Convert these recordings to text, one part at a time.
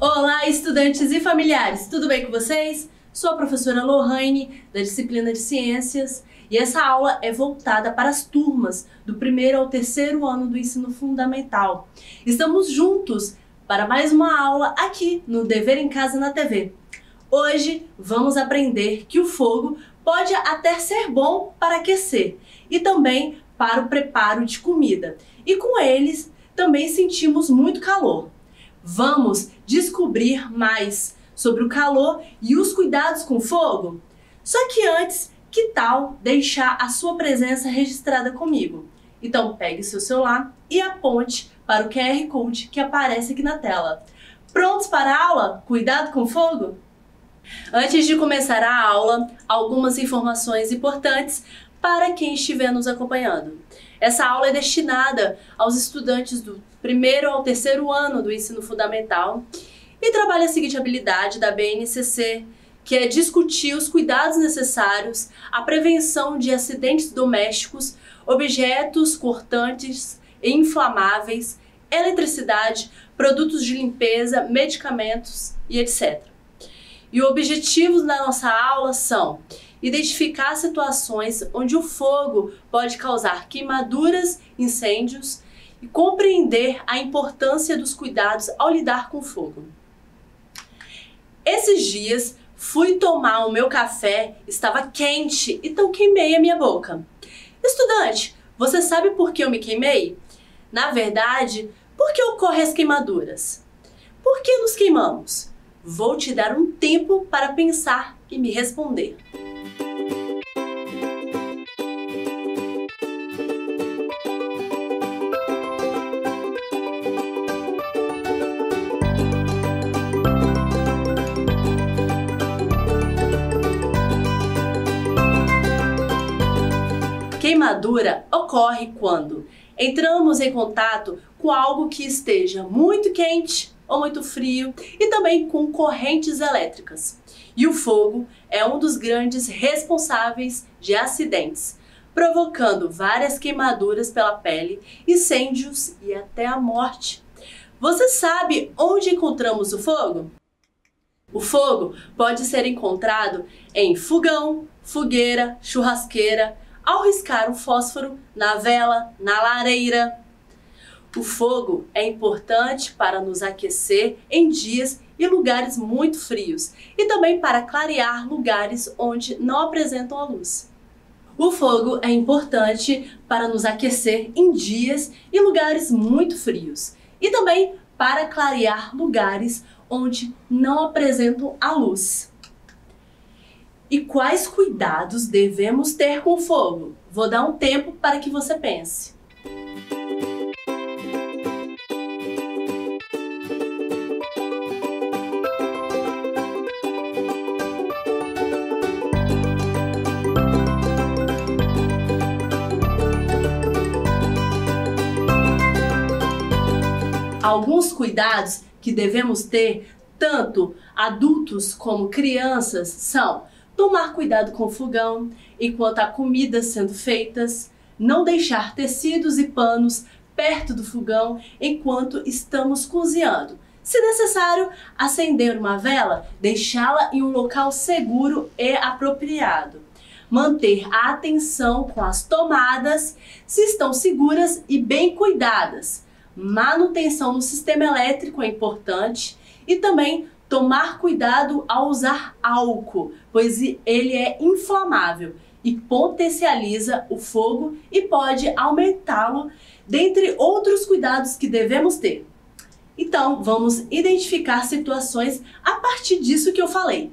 Olá, estudantes e familiares, tudo bem com vocês? Sou a professora Lohane, da disciplina de Ciências, e essa aula é voltada para as turmas do primeiro ao terceiro ano do ensino fundamental. Estamos juntos para mais uma aula aqui no Dever em Casa na TV. Hoje vamos aprender que o fogo pode até ser bom para aquecer e também para o preparo de comida. E com eles também sentimos muito calor. Vamos descobrir mais sobre o calor e os cuidados com fogo? Só que antes, que tal deixar a sua presença registrada comigo? Então pegue seu celular e aponte para o QR Code que aparece aqui na tela. Prontos para a aula? Cuidado com fogo? Antes de começar a aula, algumas informações importantes para quem estiver nos acompanhando. Essa aula é destinada aos estudantes do primeiro ao terceiro ano do ensino fundamental e trabalha a seguinte habilidade da BNCC, que é discutir os cuidados necessários à prevenção de acidentes domésticos, objetos cortantes e inflamáveis, eletricidade, produtos de limpeza, medicamentos e etc. E objetivos da nossa aula são identificar situações onde o fogo pode causar queimaduras, incêndios e compreender a importância dos cuidados ao lidar com fogo. Esses dias fui tomar o meu café, estava quente, então queimei a minha boca. Estudante, você sabe por que eu me queimei? Na verdade, por que ocorrem as queimaduras? Por que nos queimamos? Vou te dar um tempo para pensar e me responder. Queimadura ocorre quando entramos em contato com algo que esteja muito quente ou muito frio e também com correntes elétricas. E o fogo é um dos grandes responsáveis de acidentes, provocando várias queimaduras pela pele, incêndios e até a morte. Você sabe onde encontramos o fogo? O fogo pode ser encontrado em fogão, fogueira, churrasqueira, ao riscar o fósforo na vela, na lareira, o fogo é importante para nos aquecer em dias e lugares muito frios e também para clarear lugares onde não apresentam a luz. O fogo é importante para nos aquecer em dias e lugares muito frios e também para clarear lugares onde não apresentam a luz. E quais cuidados devemos ter com o fogo? Vou dar um tempo para que você pense. Alguns cuidados que devemos ter, tanto adultos como crianças, são tomar cuidado com o fogão enquanto a comida sendo feitas, não deixar tecidos e panos perto do fogão enquanto estamos cozinhando. Se necessário, acender uma vela, deixá-la em um local seguro e apropriado. Manter a atenção com as tomadas se estão seguras e bem cuidadas manutenção no sistema elétrico é importante e também tomar cuidado ao usar álcool, pois ele é inflamável e potencializa o fogo e pode aumentá-lo, dentre outros cuidados que devemos ter. Então, vamos identificar situações a partir disso que eu falei.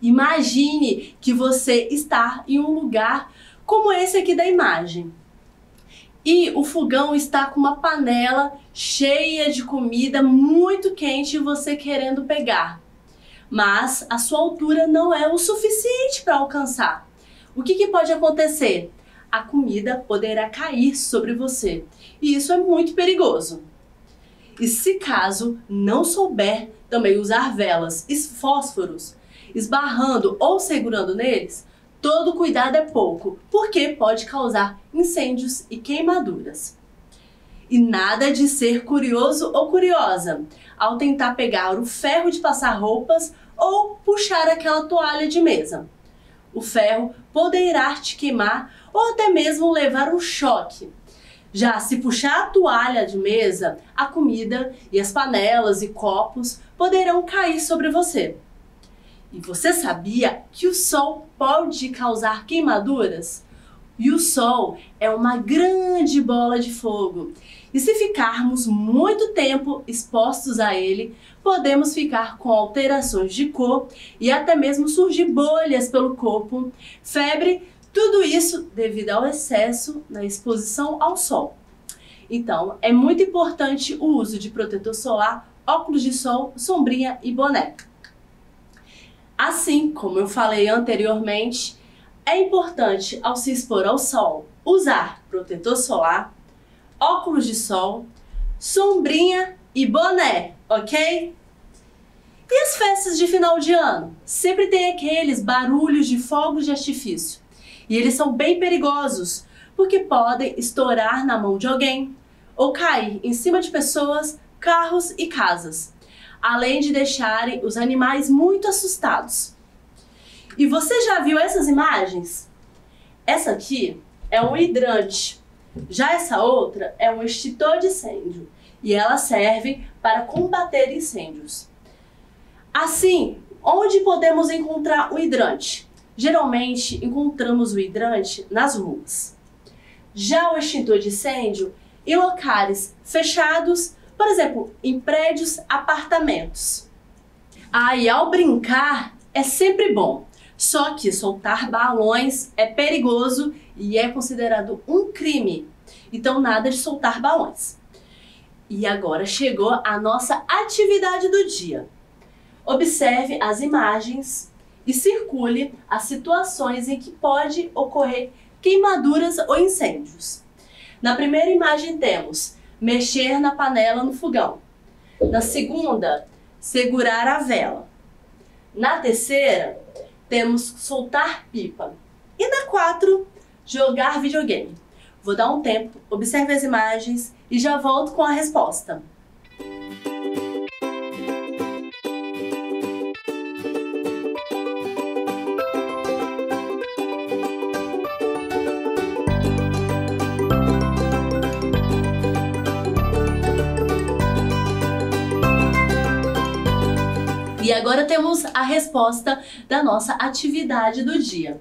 Imagine que você está em um lugar como esse aqui da imagem e o fogão está com uma panela cheia de comida muito quente e você querendo pegar. Mas a sua altura não é o suficiente para alcançar. O que, que pode acontecer? A comida poderá cair sobre você e isso é muito perigoso. E se caso não souber também usar velas e fósforos, esbarrando ou segurando neles, todo cuidado é pouco, porque pode causar incêndios e queimaduras. E nada de ser curioso ou curiosa ao tentar pegar o ferro de passar roupas ou puxar aquela toalha de mesa. O ferro poderá te queimar ou até mesmo levar um choque. Já se puxar a toalha de mesa, a comida e as panelas e copos poderão cair sobre você. E você sabia que o sol pode causar queimaduras? E o Sol é uma grande bola de fogo. E se ficarmos muito tempo expostos a ele, podemos ficar com alterações de cor e até mesmo surgir bolhas pelo corpo, febre, tudo isso devido ao excesso na exposição ao sol. Então, é muito importante o uso de protetor solar, óculos de sol, sombrinha e boné. Assim como eu falei anteriormente, é importante, ao se expor ao sol, usar protetor solar, óculos de sol, sombrinha e boné, ok? E as festas de final de ano? Sempre tem aqueles barulhos de fogos de artifício. E eles são bem perigosos, porque podem estourar na mão de alguém ou cair em cima de pessoas, carros e casas, além de deixarem os animais muito assustados. E você já viu essas imagens? Essa aqui é um hidrante. Já essa outra é um extintor de incêndio e ela serve para combater incêndios. Assim, onde podemos encontrar o hidrante? Geralmente encontramos o hidrante nas ruas. Já o extintor de incêndio em locais fechados, por exemplo, em prédios, apartamentos. Ah, e ao brincar é sempre bom. Só que soltar balões é perigoso e é considerado um crime. Então, nada de soltar balões. E agora chegou a nossa atividade do dia. Observe as imagens e circule as situações em que pode ocorrer queimaduras ou incêndios. Na primeira imagem temos mexer na panela no fogão. Na segunda, segurar a vela. Na terceira, temos soltar pipa. E na 4, jogar videogame. Vou dar um tempo, observe as imagens e já volto com a resposta. E agora temos a resposta da nossa atividade do dia.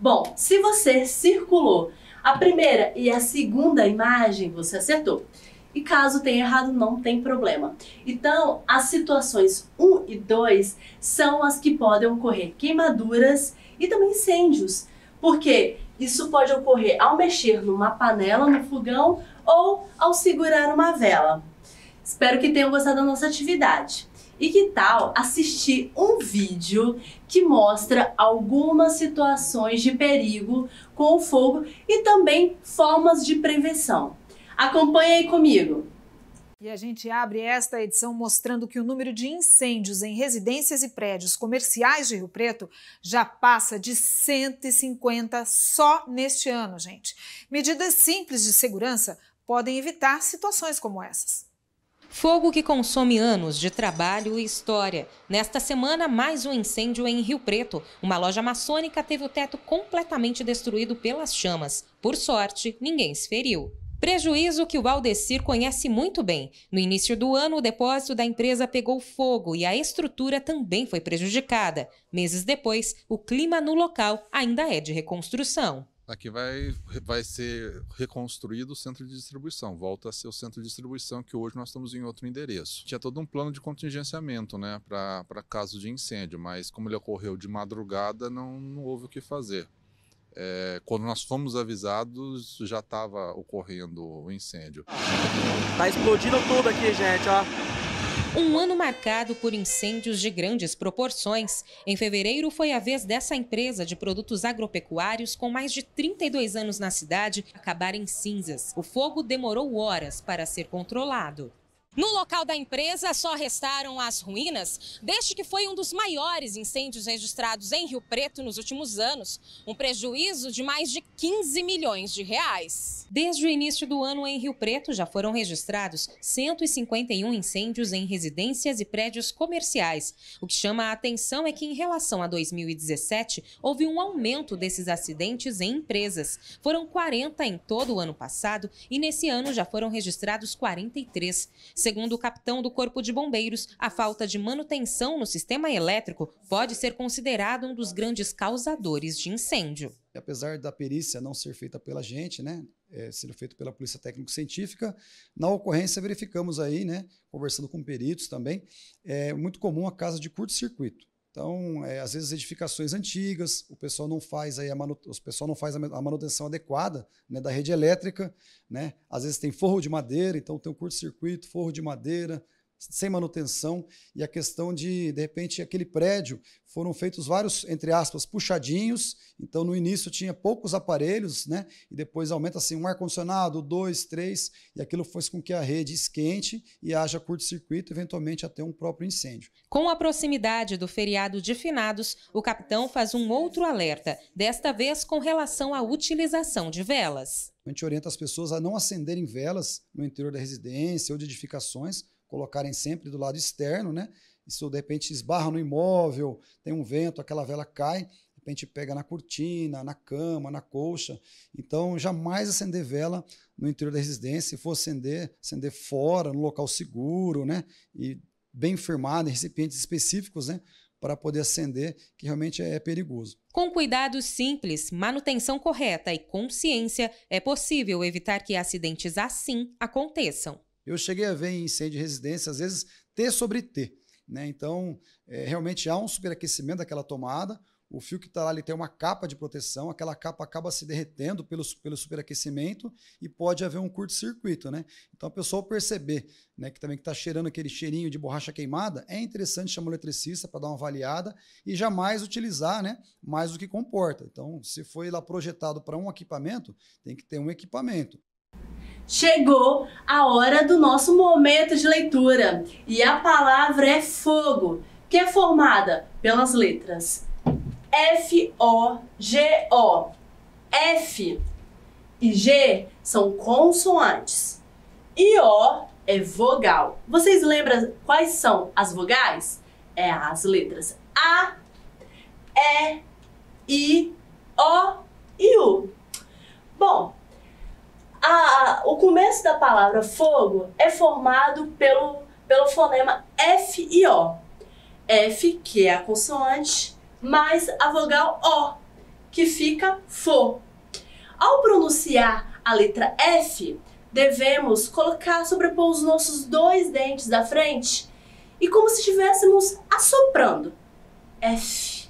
Bom, se você circulou a primeira e a segunda imagem, você acertou. E caso tenha errado, não tem problema. Então, as situações 1 e 2 são as que podem ocorrer queimaduras e também incêndios. Porque isso pode ocorrer ao mexer numa panela no fogão ou ao segurar uma vela. Espero que tenham gostado da nossa atividade. E que tal assistir um vídeo que mostra algumas situações de perigo com o fogo e também formas de prevenção? Acompanhe aí comigo! E a gente abre esta edição mostrando que o número de incêndios em residências e prédios comerciais de Rio Preto já passa de 150 só neste ano, gente. Medidas simples de segurança podem evitar situações como essas. Fogo que consome anos de trabalho e história. Nesta semana, mais um incêndio em Rio Preto. Uma loja maçônica teve o teto completamente destruído pelas chamas. Por sorte, ninguém se feriu. Prejuízo que o Valdecir conhece muito bem. No início do ano, o depósito da empresa pegou fogo e a estrutura também foi prejudicada. Meses depois, o clima no local ainda é de reconstrução. Aqui vai, vai ser reconstruído o centro de distribuição, volta a ser o centro de distribuição que hoje nós estamos em outro endereço. Tinha todo um plano de contingenciamento né, para caso de incêndio, mas como ele ocorreu de madrugada, não, não houve o que fazer. É, quando nós fomos avisados, já estava ocorrendo o incêndio. Tá explodindo tudo aqui, gente, ó. Um ano marcado por incêndios de grandes proporções. Em fevereiro foi a vez dessa empresa de produtos agropecuários com mais de 32 anos na cidade acabar em cinzas. O fogo demorou horas para ser controlado. No local da empresa só restaram as ruínas, desde que foi um dos maiores incêndios registrados em Rio Preto nos últimos anos, um prejuízo de mais de 15 milhões de reais. Desde o início do ano em Rio Preto já foram registrados 151 incêndios em residências e prédios comerciais. O que chama a atenção é que em relação a 2017 houve um aumento desses acidentes em empresas. Foram 40 em todo o ano passado e nesse ano já foram registrados 43. Segundo o capitão do Corpo de Bombeiros, a falta de manutenção no sistema elétrico pode ser considerado um dos grandes causadores de incêndio. Apesar da perícia não ser feita pela gente, né, é, sendo feito pela Polícia Técnico-Científica, na ocorrência verificamos aí, né, conversando com peritos também, é muito comum a casa de curto-circuito. Então, é, às vezes edificações antigas, o pessoal não faz aí a manu... pessoal não faz a manutenção adequada né, da rede elétrica, né? Às vezes tem forro de madeira, então tem um curto-circuito, forro de madeira, sem manutenção e a questão de, de repente, aquele prédio foram feitos vários, entre aspas, puxadinhos. Então, no início tinha poucos aparelhos, né? E depois aumenta assim um ar-condicionado, dois, três, e aquilo faz com que a rede esquente e haja curto-circuito, eventualmente até um próprio incêndio. Com a proximidade do feriado de finados, o capitão faz um outro alerta, desta vez com relação à utilização de velas. A gente orienta as pessoas a não acenderem velas no interior da residência ou de edificações, colocarem sempre do lado externo, né? Isso de repente esbarra no imóvel, tem um vento, aquela vela cai, de repente pega na cortina, na cama, na colcha. Então, jamais acender vela no interior da residência. Se for acender, acender fora, no local seguro, né? E bem firmado, em recipientes específicos, né? Para poder acender, que realmente é perigoso. Com cuidados simples, manutenção correta e consciência, é possível evitar que acidentes assim aconteçam. Eu cheguei a ver em incêndio de residência, às vezes, T sobre T. Né? Então, é, realmente há um superaquecimento daquela tomada. O fio que está lá ele tem uma capa de proteção, aquela capa acaba se derretendo pelo, pelo superaquecimento e pode haver um curto-circuito. Né? Então, a pessoa perceber né, que também está cheirando aquele cheirinho de borracha queimada, é interessante chamar o eletricista para dar uma avaliada e jamais utilizar né, mais do que comporta. Então, se foi lá projetado para um equipamento, tem que ter um equipamento. Chegou a hora do nosso momento de leitura e a palavra é fogo, que é formada pelas letras F-O-G-O. F e G são consoantes e O é vogal. Vocês lembram quais são as vogais? É as letras A, E, I, O e U. Bom, a, o começo da palavra fogo é formado pelo, pelo fonema F e O. F, que é a consoante, mais a vogal O, que fica fo. Ao pronunciar a letra F, devemos colocar, sobrepor os nossos dois dentes da frente e como se estivéssemos assoprando. F.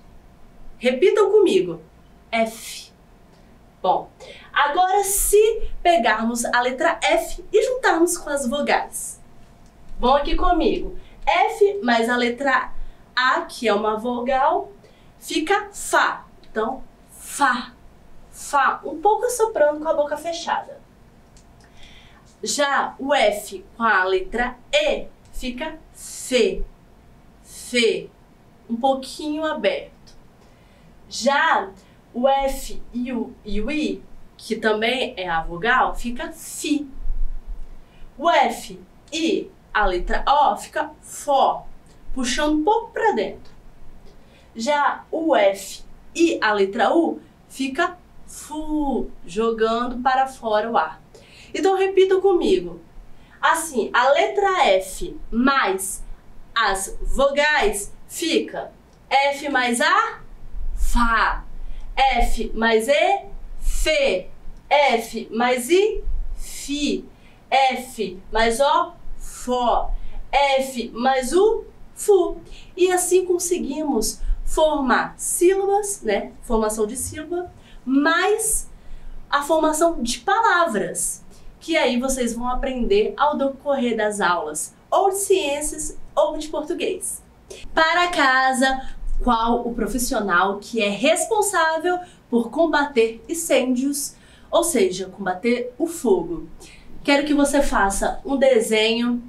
Repitam comigo. F. Bom, Agora, se pegarmos a letra F e juntarmos com as vogais. Vão aqui comigo. F mais a letra A, que é uma vogal, fica Fá. Então, Fá. Fá. Um pouco soprando com a boca fechada. Já o F com a letra E fica Fê. Fê. Um pouquinho aberto. Já o F e o, e o I que também é a vogal, fica fi. O F e a letra O fica fó, puxando um pouco para dentro. Já o F e a letra U fica fu, jogando para fora o ar. Então repitam comigo. Assim, a letra F mais as vogais fica F mais A, Fá. F mais E, Fê. F mais I, Fi. F mais O, Fó. F mais U, Fu. E assim conseguimos formar sílabas, né? Formação de sílaba, mais a formação de palavras, que aí vocês vão aprender ao decorrer das aulas, ou de ciências ou de português. Para casa, qual o profissional que é responsável por combater incêndios ou seja, combater o fogo. Quero que você faça um desenho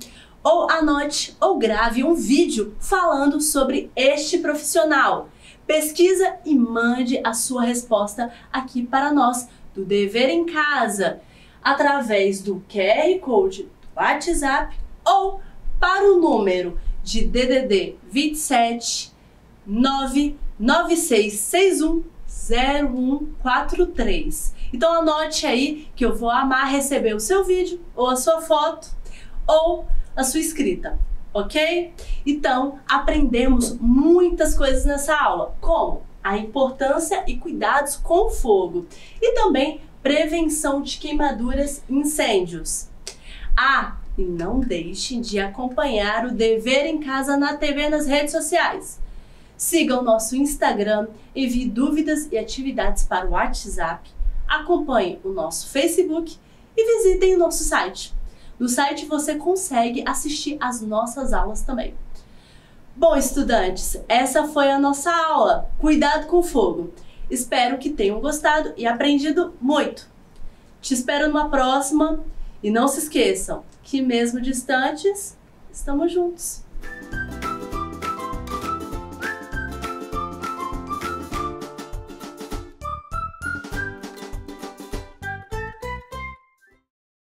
ou anote ou grave um vídeo falando sobre este profissional. Pesquisa e mande a sua resposta aqui para nós do Dever em Casa, através do QR Code do WhatsApp ou para o número de DDD 27 99661 0143. Então anote aí que eu vou amar receber o seu vídeo ou a sua foto ou a sua escrita, ok? Então aprendemos muitas coisas nessa aula, como a importância e cuidados com o fogo e também prevenção de queimaduras e incêndios. Ah, e não deixe de acompanhar o Dever em Casa na TV nas redes sociais. Siga o nosso Instagram, envie dúvidas e atividades para o WhatsApp, acompanhe o nosso Facebook e visitem o nosso site. No site você consegue assistir às nossas aulas também. Bom, estudantes, essa foi a nossa aula. Cuidado com o fogo. Espero que tenham gostado e aprendido muito. Te espero numa próxima e não se esqueçam que, mesmo distantes, estamos juntos.